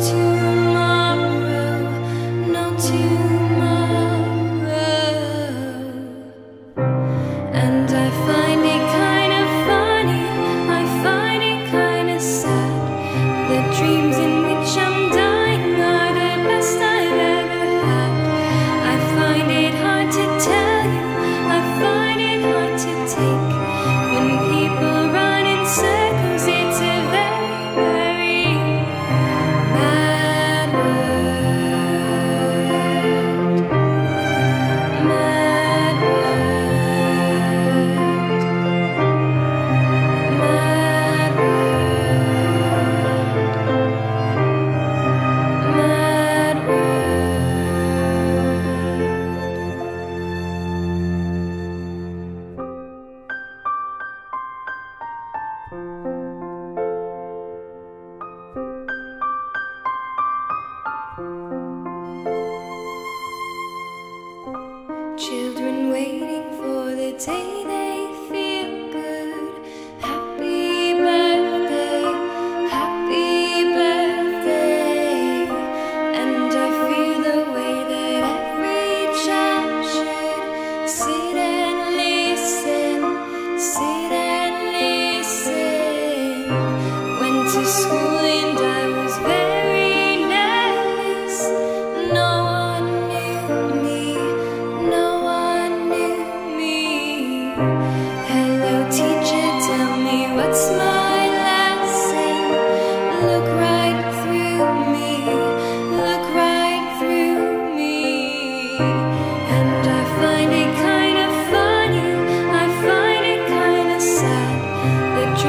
tomorrow, take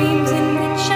dreams in which I